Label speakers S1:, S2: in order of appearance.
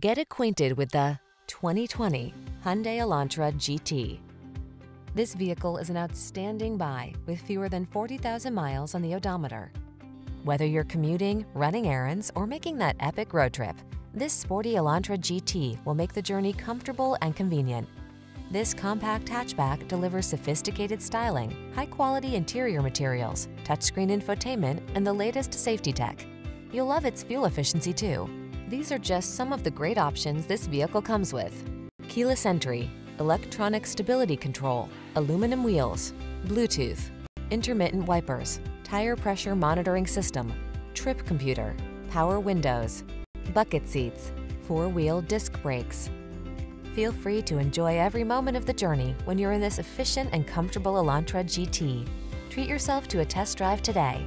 S1: Get acquainted with the 2020 Hyundai Elantra GT. This vehicle is an outstanding buy with fewer than 40,000 miles on the odometer. Whether you're commuting, running errands, or making that epic road trip, this sporty Elantra GT will make the journey comfortable and convenient. This compact hatchback delivers sophisticated styling, high-quality interior materials, touchscreen infotainment, and the latest safety tech. You'll love its fuel efficiency too. These are just some of the great options this vehicle comes with. Keyless entry, electronic stability control, aluminum wheels, Bluetooth, intermittent wipers, tire pressure monitoring system, trip computer, power windows, bucket seats, four-wheel disc brakes. Feel free to enjoy every moment of the journey when you're in this efficient and comfortable Elantra GT. Treat yourself to a test drive today.